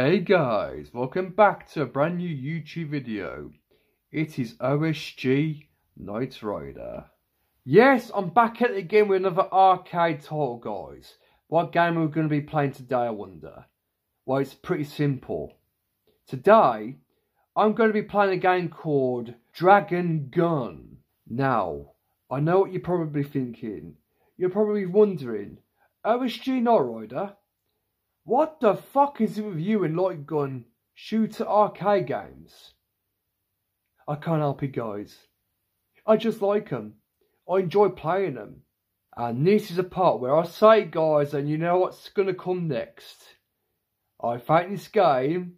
Hey guys, welcome back to a brand new YouTube video. It is OSG Nightrider. Yes, I'm back at it again with another arcade title guys. What game are we going to be playing today I wonder? Well, it's pretty simple. Today, I'm going to be playing a game called Dragon Gun. Now, I know what you're probably thinking. You're probably wondering, OSG Nightrider? What the fuck is it with you and light gun shooter arcade games? I can't help it, guys. I just like them. I enjoy playing them. And this is a part where I say, guys, and you know what's going to come next. I found this game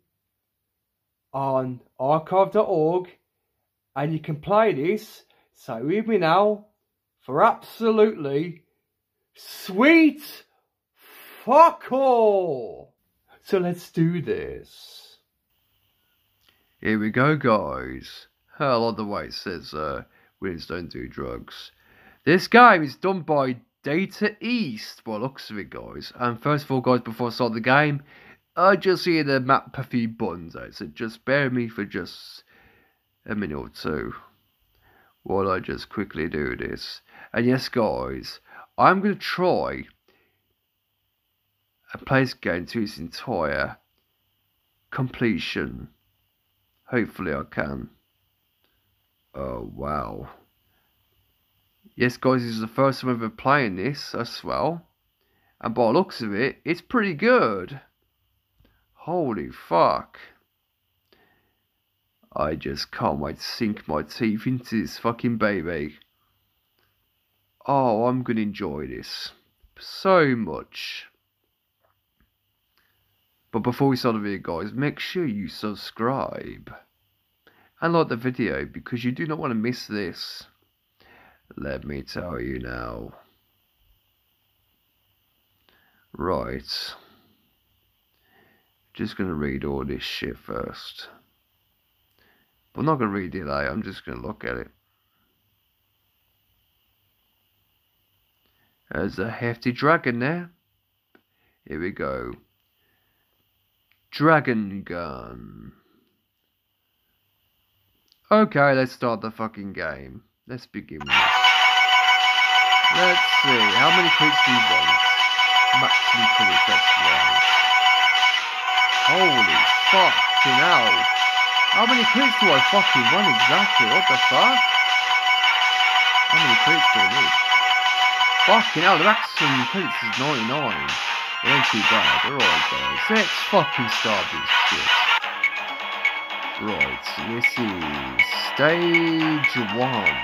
on archive.org and you can play this, so with me now, for absolutely sweet Fuck all! So let's do this. Here we go, guys. Hell on the way says, uh, Wins don't do drugs. This game is done by Data East, by looks of it, guys. And first of all, guys, before I start the game, I just see the map a few buttons out, so just bear me for just a minute or two while I just quickly do this. And yes, guys, I'm going to try and place game to its entire completion. Hopefully I can. Oh wow. Yes guys, this is the first time I've ever playing this as well. And by the looks of it, it's pretty good. Holy fuck. I just can't wait to sink my teeth into this fucking baby. Oh, I'm gonna enjoy this so much. But before we start the video guys, make sure you subscribe and like the video because you do not want to miss this. Let me tell you now. Right. Just going to read all this shit first. But I'm not going to read it I'm just going to look at it. There's a hefty dragon there. Here we go. Dragon Gun. Okay, let's start the fucking game. Let's begin. Let's see, how many clicks do you want? Maximum clicks, that's right. Holy fucking hell. How many clicks do I fucking want exactly? What the fuck? How many clicks do I need? Fucking hell, the maximum clicks is 99. It ain't too bad. Alright guys, let's fucking start this shit. Right, this is stage one.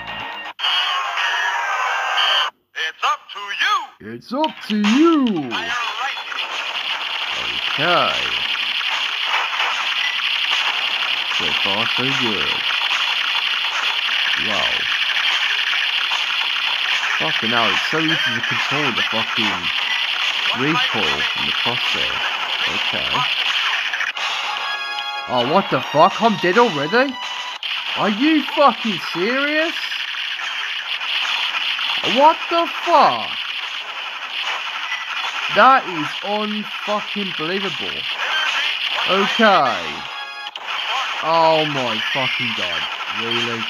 It's up to you. It's up to you. Okay. So far, so good. Wow. Fucking hell, it's so easy to control the fucking recoil from the crosshair. Okay. Oh, what the fuck? I'm dead already? Are you fucking serious? What the fuck? That is unfucking believable. Okay. Oh my fucking god. Really?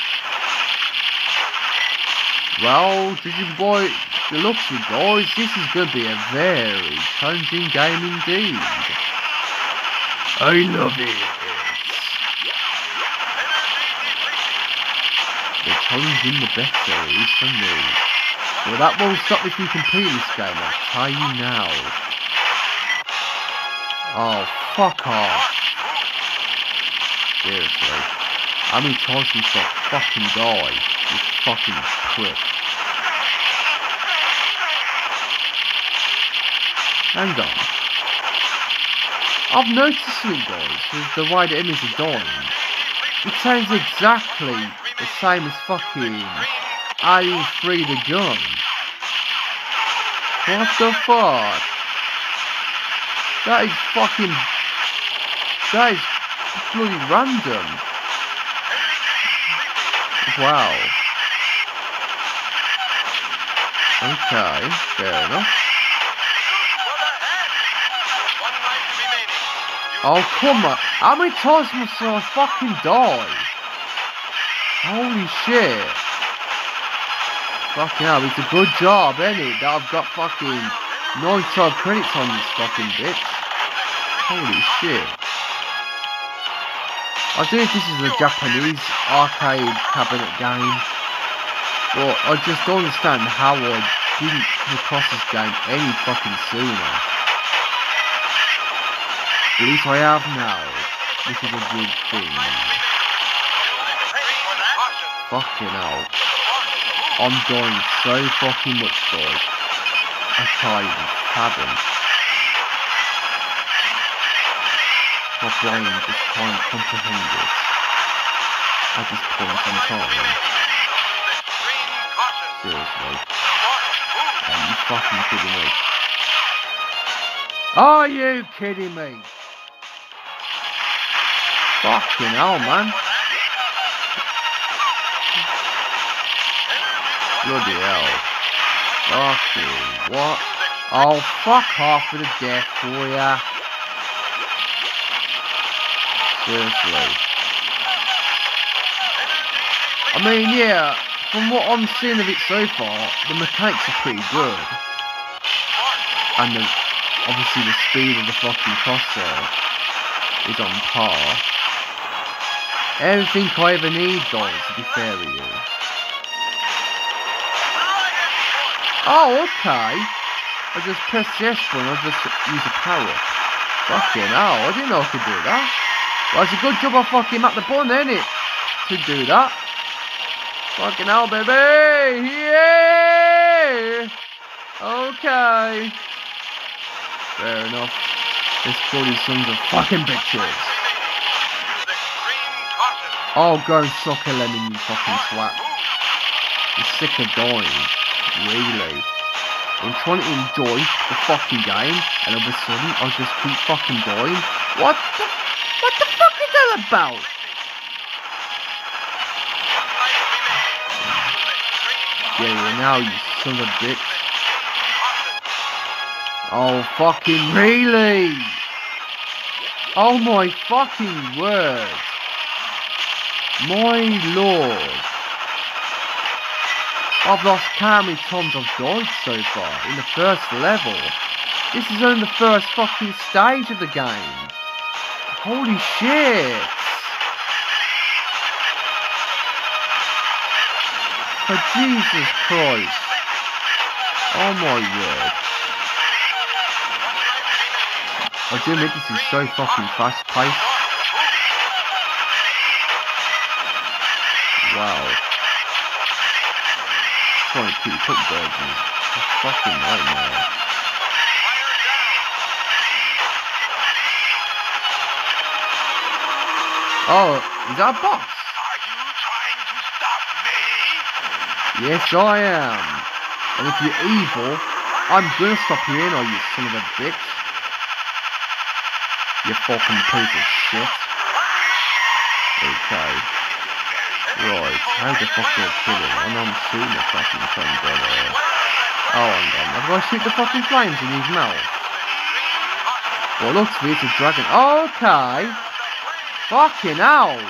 Well, did you boy the looks of guys, this is going to be a very challenging game indeed. I love it. The challenging the better is for me. Well, that won't stop me from completing this game, I'll tell you now. Oh, fuck off. Seriously. How many times can you fucking die? You fucking prick. Hang on. I've noticed something guys, with the way the image are dying. It sounds exactly the same as fucking Alien 3 the gun. What the fuck? That is fucking... That is bloody random. Wow. Okay, fair enough. Oh, come on. How many times must I fucking die? Holy shit. Fucking hell, it's a good job, ain't it? That I've got fucking 95 credits on this fucking bitch. Holy shit. I know if this is a Japanese arcade cabinet game, but I just don't understand how I didn't come across this game any fucking sooner. At least I have now, This is a good thing. Fucking hell. I'm dying so fucking much, guys. I can't fathom. My brain just can't comprehend it. At this point in time. Seriously. Are you fucking kidding me? Are you kidding me? Fucking hell, man. Bloody hell. Fucking what? Oh, fuck off with the death for ya. Seriously. I mean, yeah, from what I'm seeing of it so far, the mechanics are pretty good. And the, obviously the speed of the fucking crosshair is on par. Everything I ever need, guys, to be fair with you. Oh, okay. I just press the S button, I just use a power. Fucking hell, I didn't know I could do that. Well, it's a good job I fucking at the button, ain't it? To do that. Fucking hell, baby! Yeah! Okay. Fair enough. This bloody sons of fucking bitches. Oh, go a lemon, you fucking swat. You're sick of dying. Really. I'm trying to enjoy the fucking game, and all of a sudden, I just keep fucking dying. What the, what the fuck is that about? Yeah, yeah, now you son of a bitch. Oh, fucking really? Oh my fucking word. My lord. I've lost how many times I've died so far in the first level. This is only the first fucking stage of the game. Holy shit. Oh Jesus Christ. Oh my word. I do admit this is so fucking fast paced. Wow. Trying to keep up birds is a fucking nightmare. Oh, is that a boss? Are you trying to stop me? Yes, I am. And if you're evil, I'm gonna stop you in, or you son of a bitch. You fucking piece of shit. Okay. Right, how the fuck do I kill him? And I'm shooting the fucking thing, but uh... Oh, hang on. I've got to shoot the fucking flames in his mouth. Well, looks to it's a dragon. Okay. Fucking hell.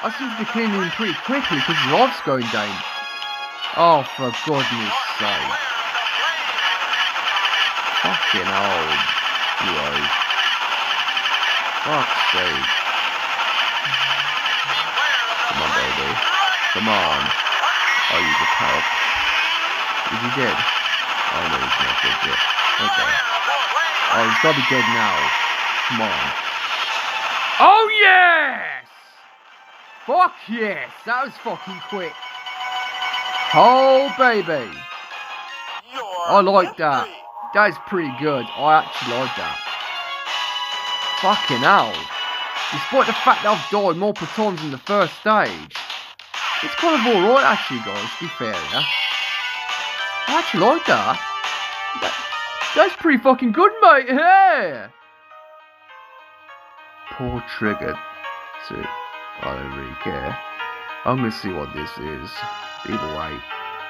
I seem to be killing him pretty quickly because his life's going down. Oh, for goodness sake. Fucking hell. Bro. Fuck's sake. Come on. Oh, you just power. Is he dead? Oh, no, he's not dead yet. Okay. Oh, he's dead now. Come on. Oh, yes! Fuck yes! That was fucking quick. Oh, baby. I like that. That's pretty good. I actually like that. Fucking hell. Despite the fact that I've died multiple times in the first stage, it's kind of alright actually, guys, to be fair, yeah? I actually like that. that. That's pretty fucking good, mate, hey! Poor trigger. So, I don't really care. I'm gonna see what this is. Either way,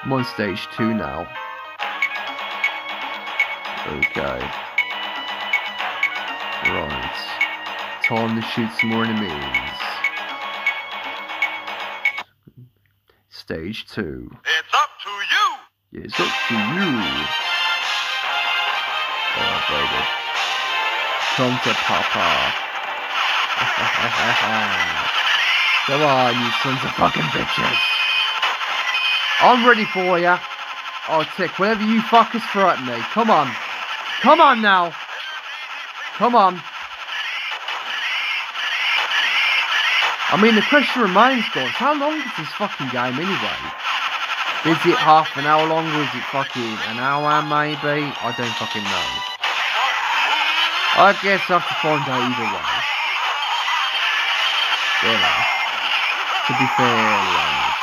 I'm on stage 2 now. Okay. Right. time to shoot some more enemies. Stage 2. It's up to you. It's up to you. Oh, baby. Come to Papa. Come on, you sons of fucking bitches. I'm ready for ya. Oh, I'll take whatever you fuckers threaten me. Come on. Come on now. Come on. I mean, the question remains, guys, how long is this fucking game anyway? Is it half an hour long or is it fucking an hour maybe? I don't fucking know. I guess I have to find out either way. You to be honest.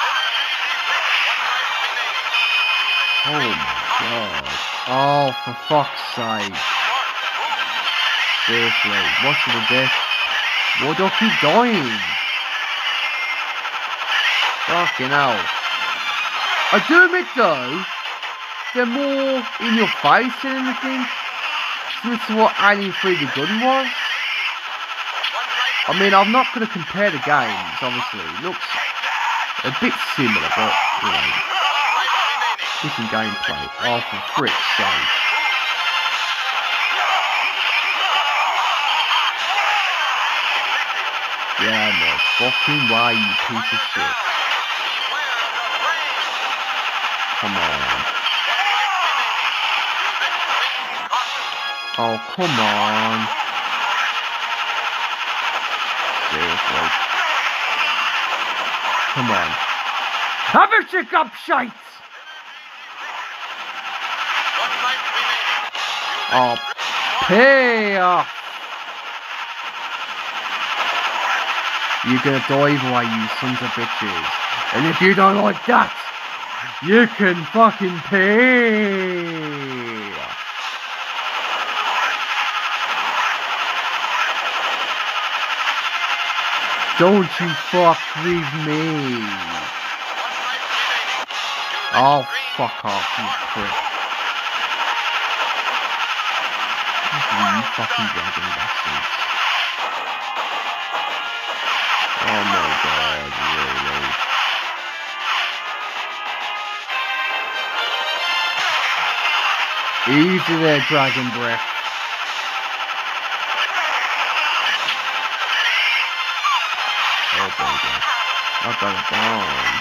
Oh my god. Oh, for fuck's sake. Seriously, what's the this? Why do I keep dying? Fucking hell. I do admit though, they're more in your face than anything. Similar to what Alien 3 the Gun was. I mean, I'm not going to compare the games, obviously. It looks a bit similar, but, you know, different gameplay. Oh, for frick's sake. Yeah, no fucking way, you piece of shit. Come on. Oh, come on. Seriously. Come on. Have a chick up, shite! Oh, pay off! You're gonna die either you sons of bitches. And if you don't like that, you can fucking pay! Don't you fuck with me! Oh, fuck off, you prick. You fucking dragon bastards. Oh my god, really? Easy there, Dragon Breath. Oh baby. I got a bomb.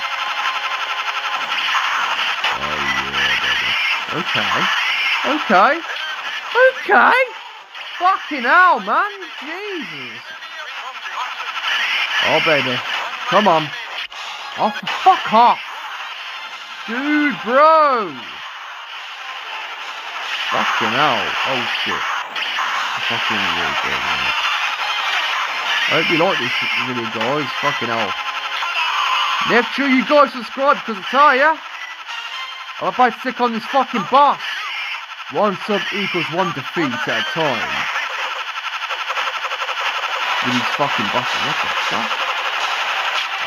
Oh yeah, baby. Okay. Okay. Okay. Fucking hell, man. Jesus. Oh, baby. Come on. Oh, fuck off. Dude, bro. Fucking hell. Oh, shit. Fucking really good, man. I hope you like this video, guys. Fucking hell. Make sure you guys subscribe, because it's tell ya, I'm about to stick on this fucking boss. One sub equals one defeat at a time. With these fucking bosses. What the fuck?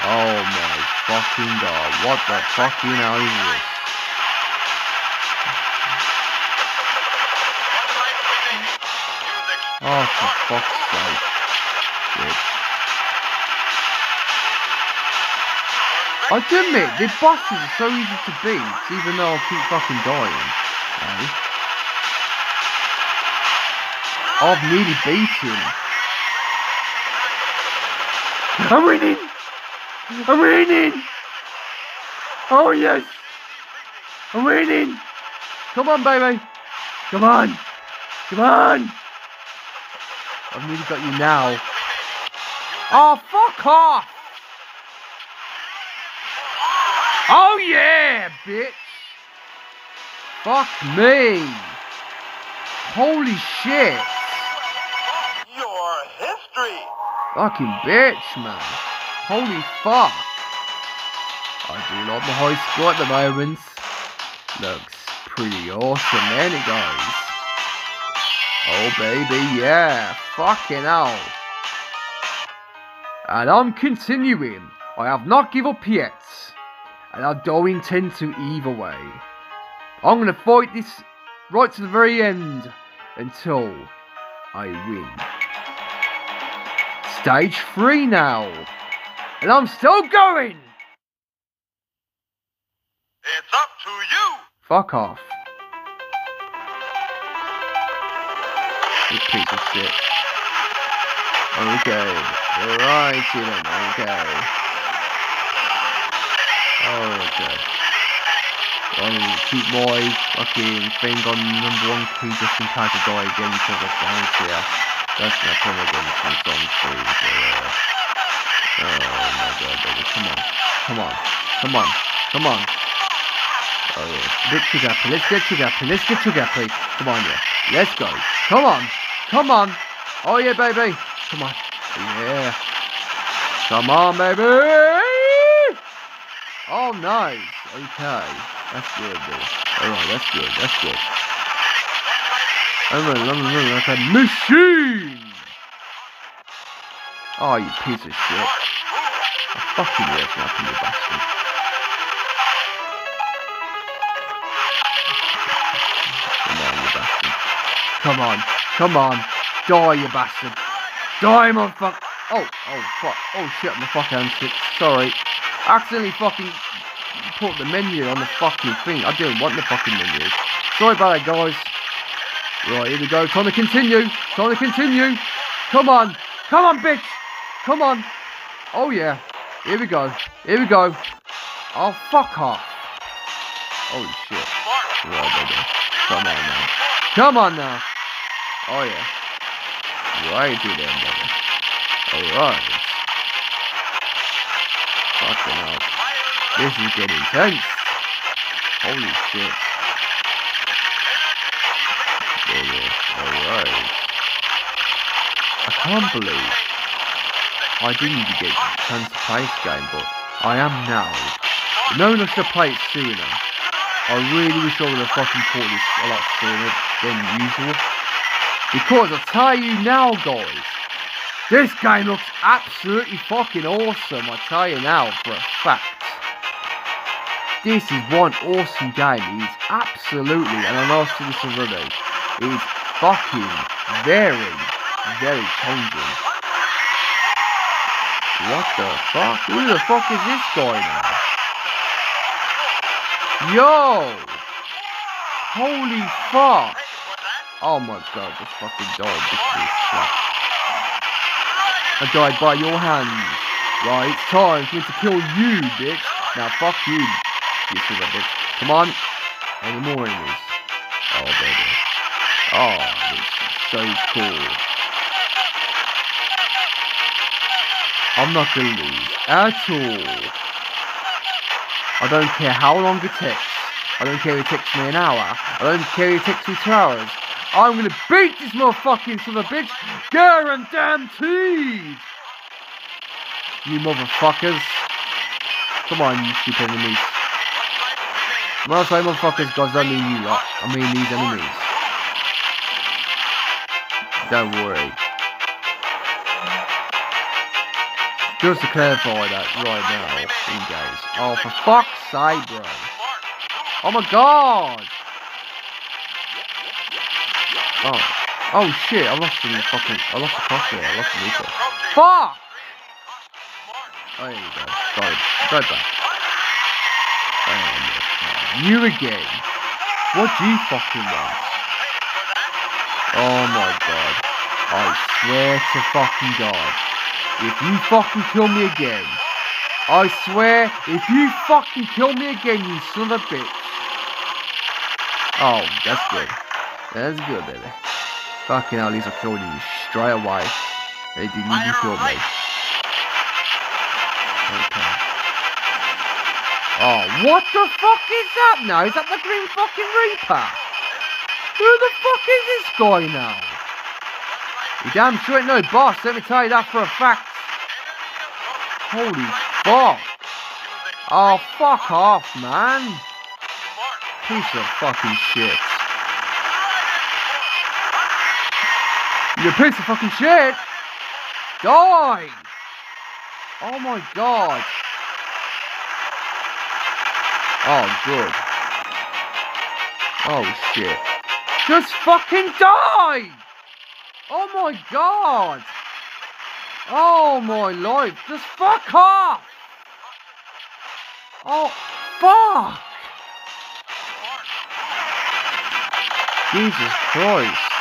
Oh my fucking god. What the fucking hell is this? Oh, for fuck's sake. Shit. I do admit, the bosses are so easy to beat, even though I keep fucking dying. Eh? I've nearly beat him. I'm winning! I'm winning! Oh yes! I'm winning! Come on, baby! Come on! Come on! I've nearly got you now. Oh, fuck off! Oh yeah, bitch! Fuck me! Holy shit! Your history. Fucking bitch, man. Holy fuck. I do love my high score at the moment. Looks pretty awesome, ain't it, guys? Oh, baby, yeah. Fucking hell. And I'm continuing. I have not give up yet. And I don't intend to either way. I'm gonna fight this right to the very end until I win. stage three now. And I'm still going. It's up to you. Fuck off. Piece of shit. Okay. Alright, then. Okay. Okay. I keep my fucking thing on number one key just in case I die again because of down here. That's not gonna get some song please. Uh, oh my god, baby. Come on. Come on. Come on. Come on. Oh yeah. Get together. Let's get together. Let's get together. Come on, yeah. Let's go. Come on. Come on. Oh yeah, baby. Come on. Yeah. Come on, baby. Oh, nice. Okay. That's good, dude. Alright, that's good. That's good. I'm running, I'm running like a machine. Oh, you piece of shit. I fucking up in you bastard. Come on, you bastard. Come on. Come on. Die, you bastard. Die, motherfucker. Oh, oh, fuck. Oh, shit, my fucking hand sick. Sorry. I accidentally fucking put the menu on the fucking thing. I didn't want the fucking menu. Sorry about that, guys. Right, here we go. Time to continue. Time to continue. Come on. Come on, bitch. Come on. Oh, yeah. Here we go. Here we go. Oh, fuck off. Holy shit. Right. Come on now. Come on now. Oh, yeah. Right to them, baby. Alright. Fucking hell. This is getting intense. Holy shit. Oh, baby. Oh, Alright. I can't believe I didn't get a chance to play this game, but I am now. Knowing I should play it sooner, I really wish I would have fucking caught this a lot sooner than usual. Because I tell you now, guys, this game looks absolutely fucking awesome. I tell you now for a fact. This is one awesome game. It is absolutely, and I said this already, it is fucking very, very changing. What the fuck? Who the fuck is this guy now? Yo! Holy fuck! Oh my god, this fucking dog is. I died by your hands. Right, it's time for me to kill you, bitch. Now fuck you, you son of bitch. Come on. Any more enemies? Oh, baby. Oh, this is so cool. I'm not gonna lose at all. I don't care how long it takes. I don't care if it takes me an hour. I don't care if it takes me two hours. I'm gonna beat this motherfucking son of a bitch, guaranteed. You motherfuckers. Come on, you stupid enemies. When I say motherfuckers, guys, I mean you lot. I mean these enemies. Don't worry. Just to clarify that right now, you guys. Oh, for fuck's sake, bro. Oh my god! Oh. Oh shit, I lost the fucking, I lost the crosshair, I lost the recoil. Fuck! Oh, there you go. Go, go back. Oh, you again. What do you fucking want? Oh my god. I swear to fucking god. If you fucking kill me again, I swear, if you fucking kill me again, you son of a bitch. Oh, that's good. That's good, baby. Fucking hell, at least I killed you straight away. They didn't even kill me. Okay. Oh, what the fuck is that now? Is that the Green fucking Reaper? Who the fuck is this guy now? You damn sure ain't no boss, let me tell you that for a fact. Holy fuck. Oh, fuck off, man. Piece of fucking shit. You piece of fucking shit! Die! Oh my god. Oh, good. Oh, shit. Just fucking die! Oh my god! Oh my life, just fuck off! Oh, fuck! Jesus Christ.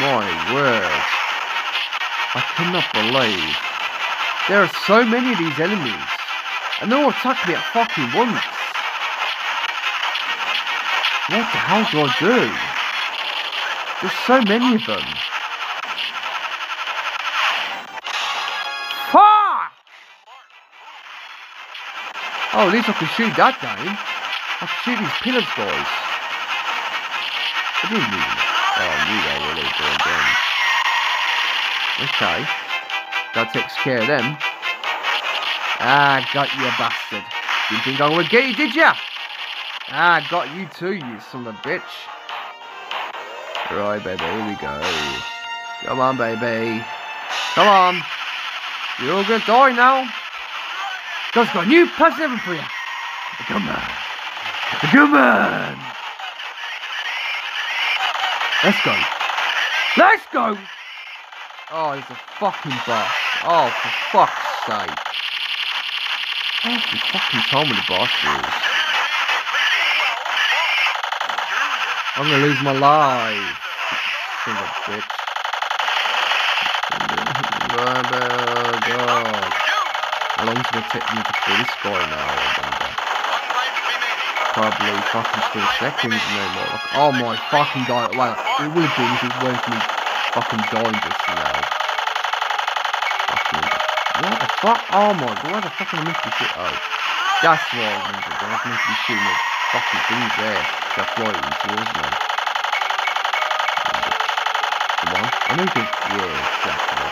My word. I cannot believe. There are so many of these enemies. And they're all attacking me at fucking once. What the hell do I do? There's so many of them. Fuck! Oh, at least I can shoot that game. I can shoot these pillars, guys. I didn't need them. Oh, they were really. Okay. That takes care of them. Ah, got you, bastard. Didn't think I would get you, did ya? Ah, got you too, you son of a bitch. Right, baby, here we go. Come on, baby. Come on. You're all gonna die now. God's got a new present for you. Come on. Come on. Let's go. Let's go. Oh, there's a fucking boss. Oh, for fuck's sake. Every fucking time with the boss is. I'm gonna lose my life. Son of a bitch. Oh, God. How long's it gonna take me to kill this guy now? Probably fucking three seconds no more. Like, oh my fucking god. Well, it would have been if it weren't me fucking dying just now. Fucking. What the fuck? Oh my god, where the fuck am I to be shooting? Oh. That's what I was meant to do. I was meant to shooting the fucking things there. That floating towards me. Come on. I you can. Yeah, exactly.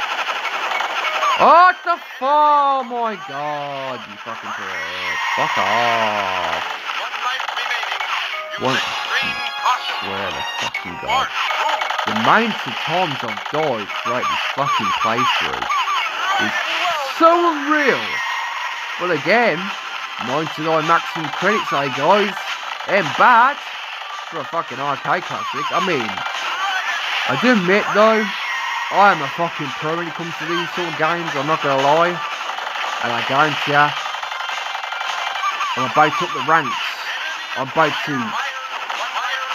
What the fuck? Oh my god, you fucking prick. Fuck off. One. Swear the fucking god. The amount of times I've died throughout this fucking playthrough is so unreal. But again, 99 maximum credits, eh guys? Ain't bad for a fucking arcade classic. I mean, I do admit though, I am a fucking pro when it comes to these sort of games, I'm not gonna lie. And I guarantee ya, I'm about to up the ranks. I'm about to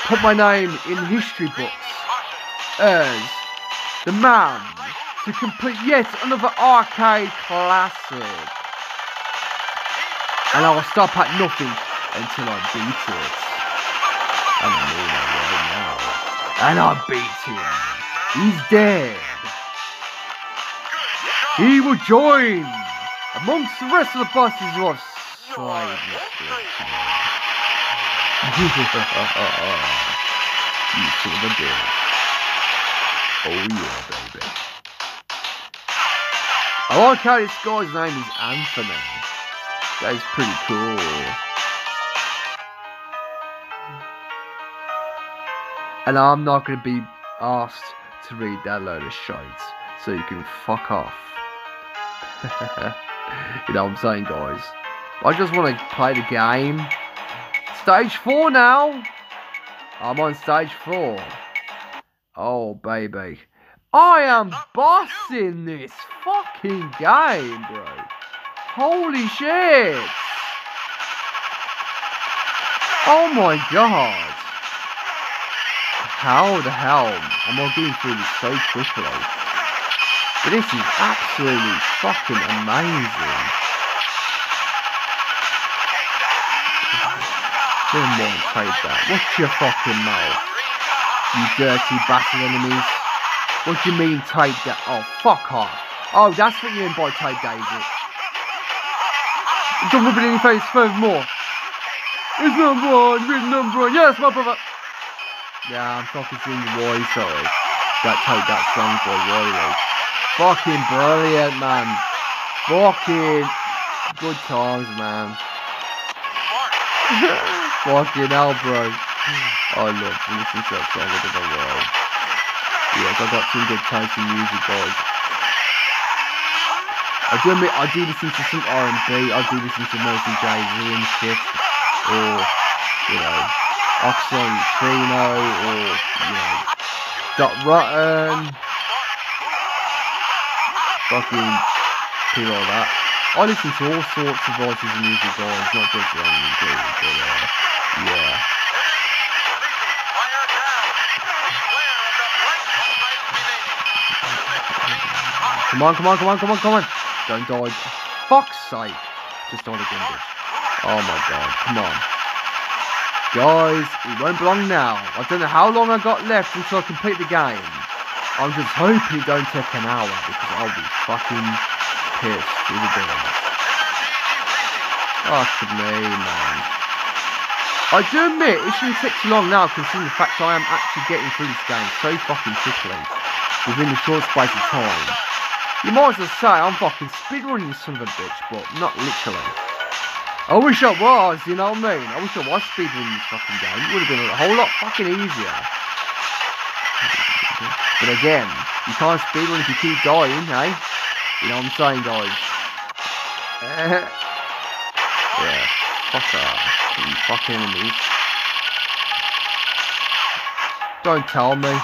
put my name in history books as the man to complete yet another arcade classic. And I will stop at nothing until I beat it. And I mean now. And I beat him. He's dead. He will join amongst the rest of the bosses who have slain Uh, uh, uh. you son of a bitch. Oh yeah, baby. I like how this guy's name is Anthony. That is pretty cool. And I'm not going to be asked to read that load of shite, so you can fuck off. you know what I'm saying, guys? I just want to play the game. Stage 4 now! I'm on stage 4. Oh, baby. I am bossing this fucking game, bro. Holy shit! Oh my god! How the hell am I going through this so quickly? This is absolutely fucking amazing. Come on, take that. Watch your fucking mouth. You dirty bastard enemies. What do you mean take that? Oh, fuck off. Oh, that's what you mean by take that, is it? Don't rub it in your face furthermore. It's number one, it's number one. Yes, my brother. Yeah, I'm talking to you, Roy, sorry. That take that song for Roy. Fucking brilliant, man. Fucking good times, man. Fucking hell, bro. I love listening to that song of the world. Yes, I got some good taste in music, guys. I do admit, I do listen to some R&B, I do listen to mostly Jay-Z and shit, or, you know, Oxon, Trino, or, you know, Dot Rotten, fucking people like that. I listen to all sorts of voices of music, guys, not just one. But, uh, yeah. Come on, come on, come on, come on, come on. Don't die. Fuck's sake. Just don't again, bitch. Oh my god, come on. Guys, it won't be long now. I don't know how long I got left until I complete the game. I'm just hoping it don't take an hour because I'll be fucking pissed. Fuck me, man. I do admit it shouldn't take too long now considering the fact I am actually getting through this game so fucking quickly within a short space of time. You might as well say I'm fucking speedrunning this son of a bitch, but not literally. I wish I was, you know what I mean? I wish I was speedrunning this fucking game. It would have been a whole lot fucking easier. But again, you can't speedrun if you keep dying, eh? You know what I'm saying, guys? yeah, fuck off, you fucking enemies. Don't tell me. Fire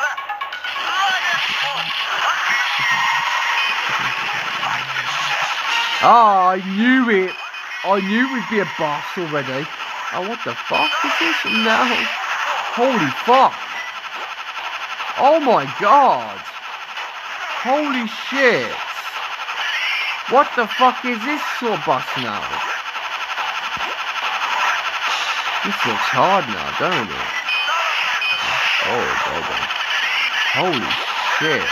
left. Dragon Ah, I knew it. I knew we'd be a boss already. Oh, what the fuck is this now? Holy fuck. Oh my god. Holy shit. What the fuck is this sort of boss now? This looks hard now, don't it? Oh, baby. Holy shit.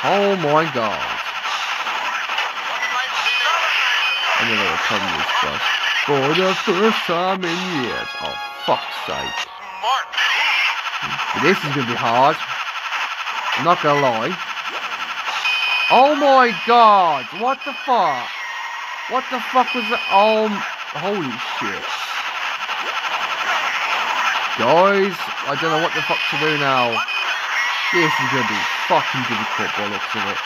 Oh my god. I'm gonna recover this boss for the first time in years. Oh, fuck's sake. This is gonna be hard. Not gonna lie. Oh my god! What the fuck? What the fuck was that? Oh, holy shit. Guys, I don't know what the fuck to do now. This is gonna be fucking difficult by looks of it.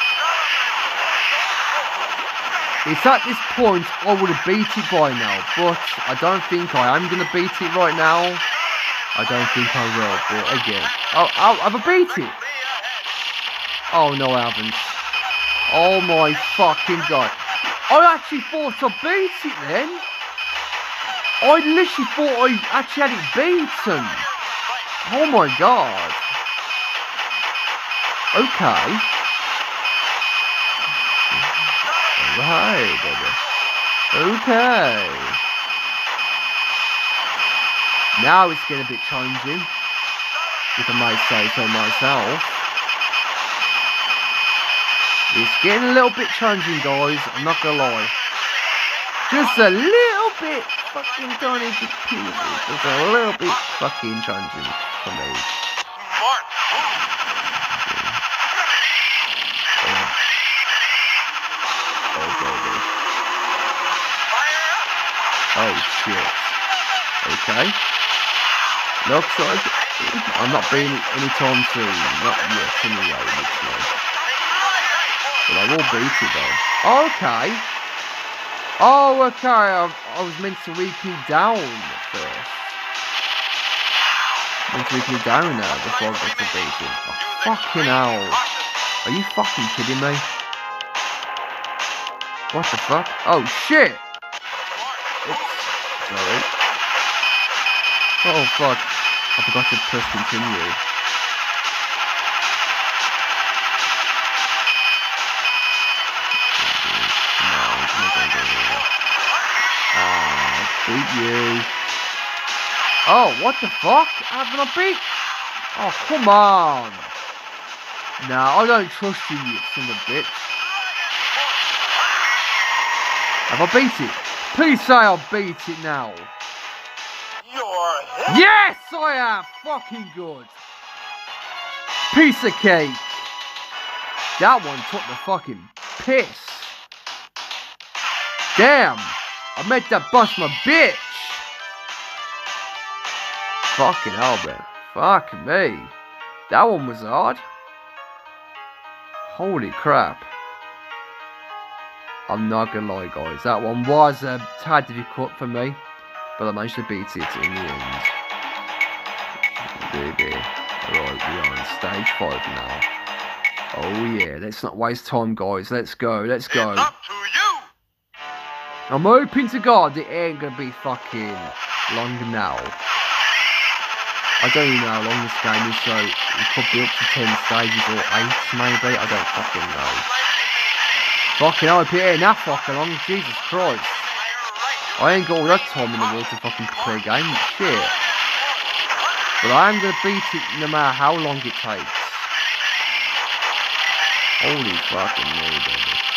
It's at this point I would have beat it by now, but I don't think I am gonna beat it right now. I don't think I will, but again. Oh, oh have I beat it? Oh no, haven't. Oh my fucking god. I actually thought I beat it then. I literally thought I actually had it beaten. Oh my god. Okay. Alright, baby. Okay. Now it's getting a bit challenging. If I may say so myself. It's getting a little bit challenging, guys. I'm not gonna lie. Just a little bit fucking tiny bit. Just a little bit fucking challenging for me. Oh. Oh, shit. Okay. Looks like I'm not being anytime soon. Not yet, anyway, looks like. But I will beat it, though. Okay. Oh, okay. I, I was meant to repeat down first. Meant to repeat down now before I got to beat it. Oh, fucking hell. Are you fucking kidding me? What the fuck? Oh, shit! Oops. Sorry. Oh, fuck. I forgot to press continue. Beat you. Oh, what the fuck? Haven't I beat? Oh, come on. Nah, I don't trust you, you son of a bitch. Have I beat it? Please say I beat it now. You're. Yes, I am. Fucking good. Piece of cake. That one took the fucking piss. Damn. I made that bust my bitch. Fucking hell, man. Fuck me. That one was hard. Holy crap. I'm not gonna lie, guys. That one was a tad difficult for me, but I managed to beat it in the end. Baby. Right, we are on stage five now. Oh yeah, let's not waste time, guys. Let's go, let's go. I'm hoping to God it ain't gonna be fucking long now. I don't even know how long this game is, so it could be up to 10 stages or 8 maybe, I don't fucking know. Fucking hell, it ain't that fucking long, Jesus Christ. I ain't got all that time in the world to fucking play a game, shit. But I am gonna beat it no matter how long it takes. Holy fucking no, baby.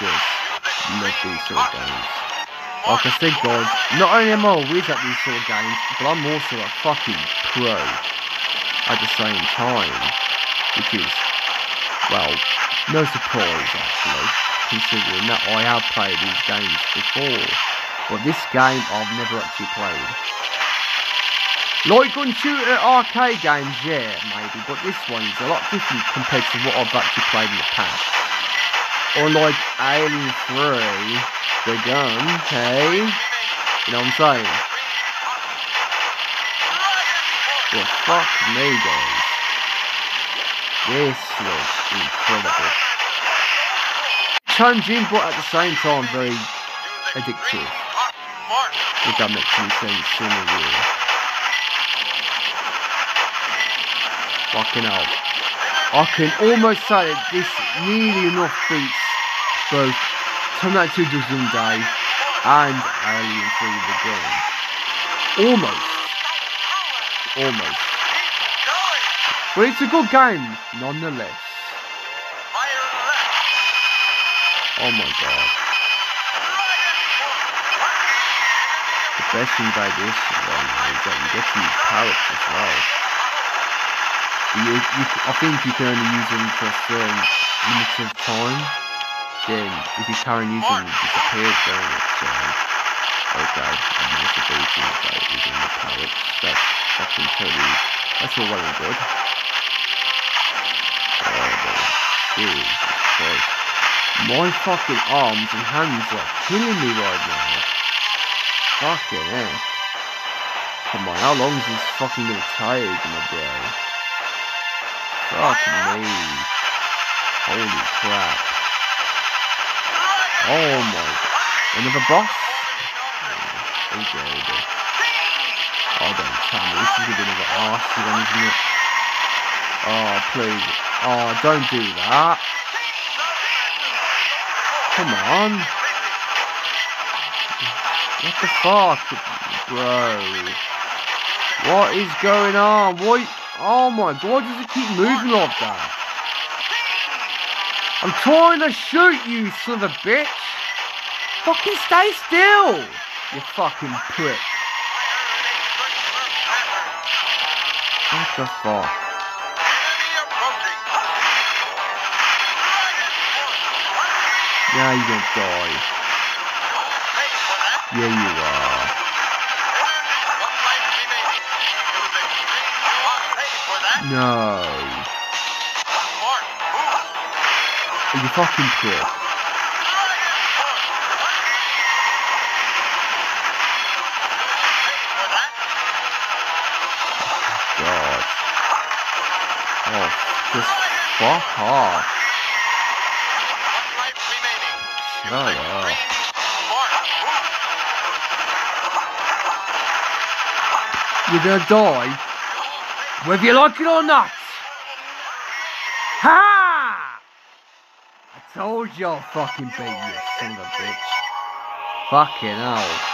Just love these sort of games. Like I said, guys, not only am I a whiz at these sort of games, but I'm also a fucking pro at the same time. Which is, well, no surprise actually, considering that I have played these games before. But this game I've never actually played. Like gun shooter arcade games, yeah, maybe, but this one's a lot different compared to what I've actually played in the past. Or like Alien 3, the gun, hey? You know what I'm saying? Well, fuck me, guys. This looks incredible. Challenging, but at the same time very addictive. If that makes any sense in a. Fucking hell. I can almost say that this nearly enough beats both Terminator 2 Judgment Day and Alien 3 the game. Almost. Almost. But it's a good game, nonetheless. Oh my god. The best thing about this one is that you get to use as well. You, you, I think you can only use them for a certain limit of time. Then, if you on using them, it disappears, don't it? So, okay, I'm just debating about using the parrots. That's fucking totally, that's all well and good. Oh, Jesus Christ. My fucking arms and hands are killing me right now. Fucking hell. Come on, how long is this fucking gonna take, my bro? Fuck me. Holy crap. Oh my. Another boss? Oh, okay, okay. Oh, don't tell. This is gonna be another arse one, isn't it? Oh, please. Oh, don't do that. Come on. What the fuck, bro? What is going on? What? Oh my god, why does it keep moving like that? I'm trying to shoot you, son of a bitch. Fucking stay still, you fucking prick. What the fuck? Yeah, you're gonna die. Yeah, you are. No. You fucking prick. God. Oh, just fuck off. Shut up. You're gonna die, whether you like it or not. Ha! I told you I'll fucking beat you, son of a bitch. Fucking hell.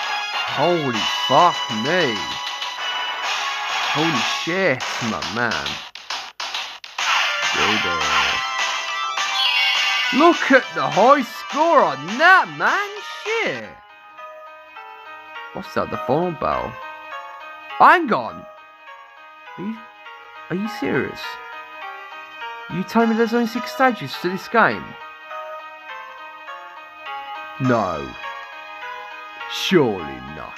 Holy fuck me. Holy shit, my man. Look at the high score on that, man. Shit. What's that, the phone bell? Hang on. Are you, serious? You telling me there's only six stages to this game? No. Surely not.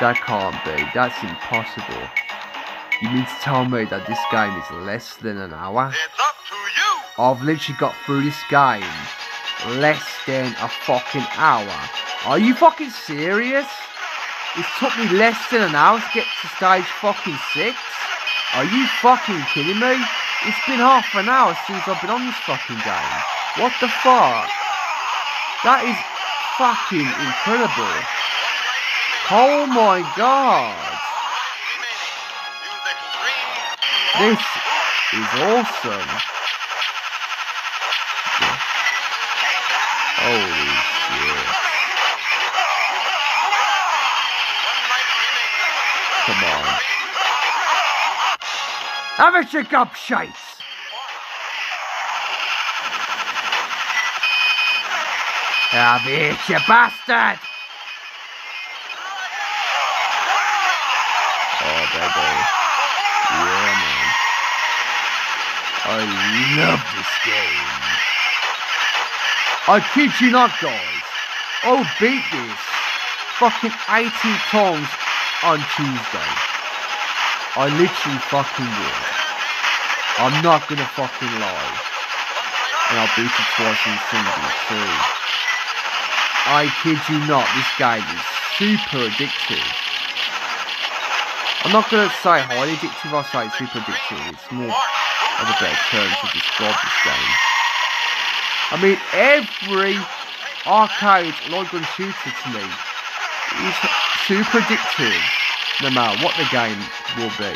That can't be. That's impossible. You mean to tell me that this game is less than an hour? It's up to you. I've literally got through this game less than a fucking hour. Are you fucking serious? It took me less than an hour to get to stage fucking six. Are you fucking kidding me? It's been half an hour since I've been on this fucking game. What the fuck? That is fucking incredible. Oh my god. This is awesome. Holy Have a up, shites. Have it, you bastard! Oh, baby. Yeah, man. I love this game. I kid you not, guys. I'll beat this fucking 18 times on Tuesday. I literally fucking will. I'm not gonna fucking lie. And I'll beat it twice in Sunday too. I kid you not, this game is super addictive. I'm not gonna say highly addictive, I'll say super addictive. It's more of a better term to describe this game. I mean, every arcade gun shooter to me is super addictive, no matter what the game will be.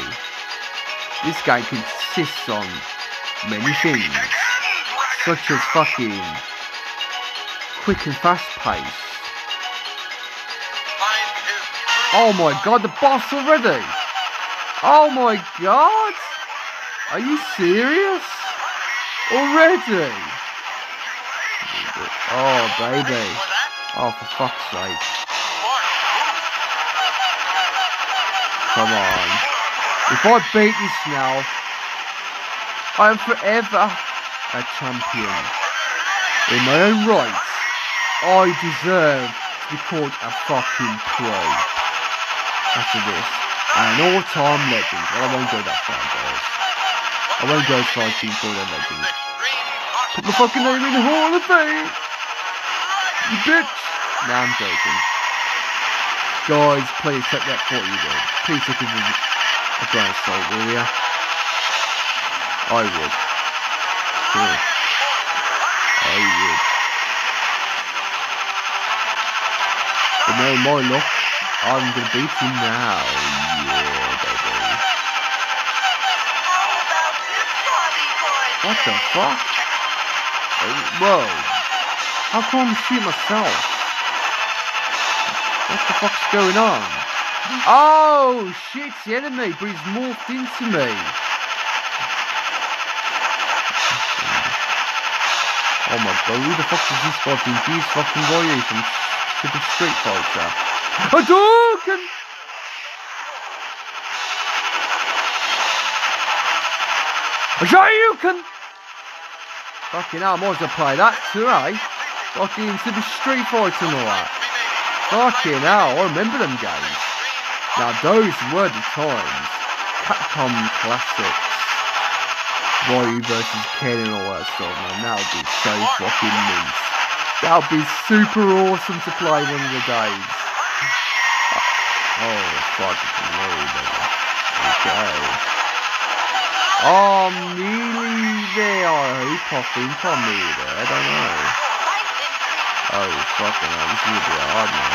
This game consists on many things, such as fucking quick and fast pace. Oh my god, the boss already! Oh my god! Are you serious? Already? Oh baby. Oh for fuck's sake. Come on. If I beat this now, I am forever a champion. In my own right, I deserve to be called a fucking pro. After this, an all-time legend. Well, I won't go that far, guys. I won't go as far as being called a legend. Put my fucking name in the Hall of Fame. You bitch. Now I'm joking. Guys, please take that for you then. Please take it with a grain of salt, will ya? I would. Sure. I would. But no, my luck, I'm gonna beat him now. Yeah, baby. What the fuck? Oh, whoa. How come shoot myself? What the fuck's going on? Oh, shit, it's the enemy, but he's morphed into me. Oh my god, who the fuck is this think he's fucking Ryu from Super Street Fighter? Hadouken! Hadouken! Fucking hell, I might as well play that too, eh? Fucking Super Street Fighter and all that. Fucking hell, I remember them games. Now those were the times. Capcom classics. Ryu versus Ken and all that stuff, man. That would be so fucking neat. That would be super awesome to play one of the days. Oh, fucking no, baby. Okay. Oh, nearly there. I hope I think I'm nearly there. I don't know. Oh, fucking hell. This is gonna be hard now.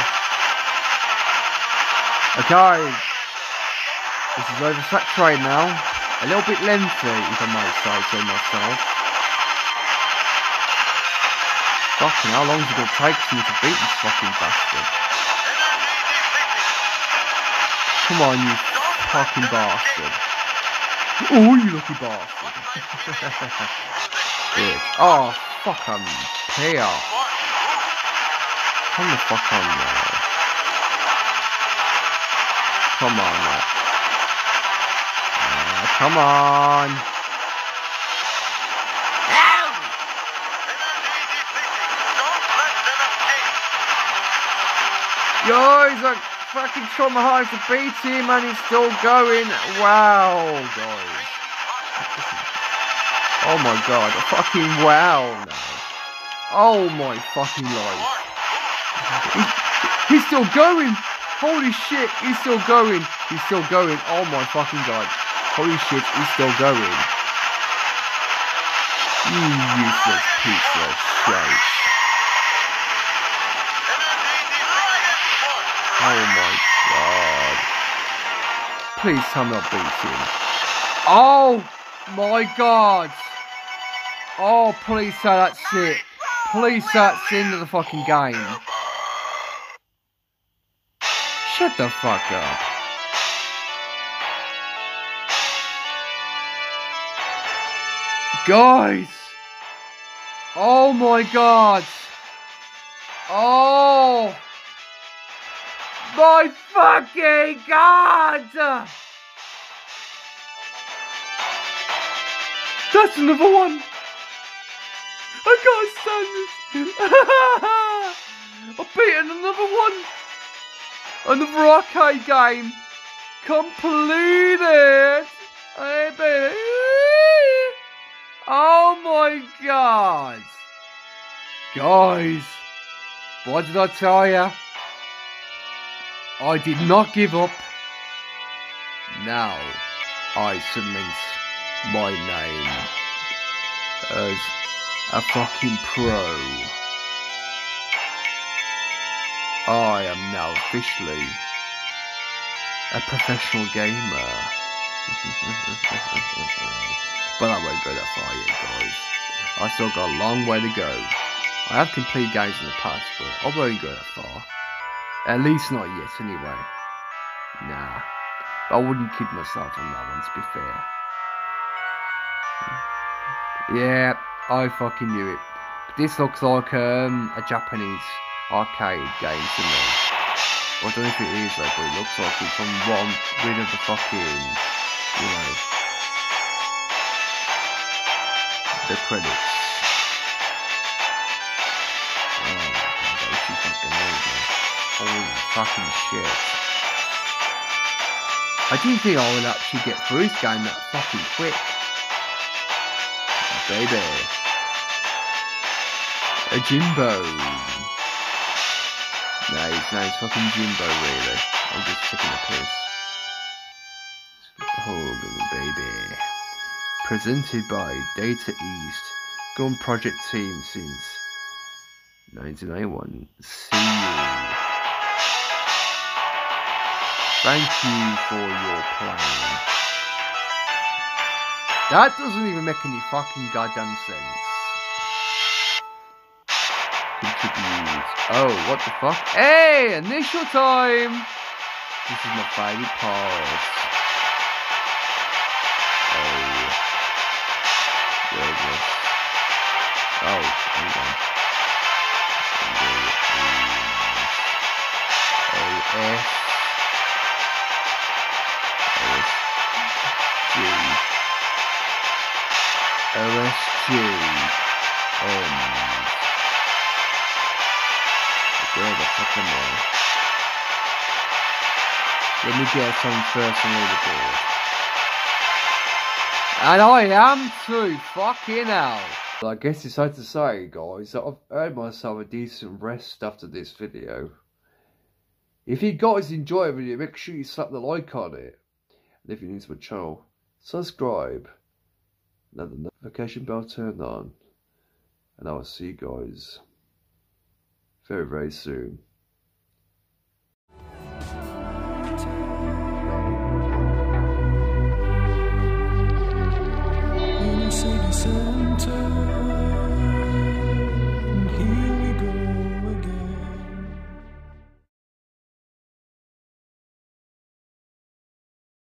Okay. This is oversaturated now. A little bit lengthy, if I might say so myself. Fucking how long is it gonna take for me to beat this fucking bastard? Come on, you fucking bastard. Oh, you lucky bastard. Oh, fuck, I'm here. Come the fuck on now. Come on now. Ah, come on. Them escape. Guys, I fucking my hardest to beat and he's still going. Wow, guys. Oh my god, fucking wow now. Oh my fucking life. He, he's still going. Holy shit, he's still going. He's still going. Oh my fucking god. Holy shit, he's still going. You useless piece of shit. Oh my god. Please tell me I'll beat him. Oh my god. Oh, please say that's it. Please say that's the end of the fucking game. Shut the fuck up. Guys! Oh my god! Oh! My fucking god! That's another one! I can't stand this! I've beaten another one! Another arcade game! Completed! Oh my god! Guys! What did I tell you? I did not give up. Now I cement my name as a fucking pro. I am now officially a professional gamer. but I won't go that far yet, guys. I still got a long way to go. I have completed games in the past, but I won't go that far. At least not yet, anyway. Nah. I wouldn't kid myself on that one, to be fair. Yeah, I fucking knew it. But this looks like um, a Japanese arcade game to me. I don't know if it is though, but it looks like it's from one rid of the fucking, you know, the credits. Oh fucking. Holy fucking shit. I didn't think I would actually get through this game that fucking quick. Baby. A Jimbo. Nah, his name's fucking Jimbo, really. I'm just taking a piss. Oh, little baby. Presented by Data East, Gun Project Team since 1991. See you. Thank you for your playing. That doesn't even make any fucking goddamn sense. Oh, what the fuck? Hey, initial time! This is my favorite part. Oh. Where is this? Oh. OSG. Um, the fuck? Let me get some first on leaderboard. And I am too, fucking hell. I guess it's safe to say, guys, that I've earned myself a decent rest after this video. If you guys enjoy the video, make sure you slap the like on it. And if you're new to my channel, subscribe. And the notification bell turned on. And I will see you guys very, very soon.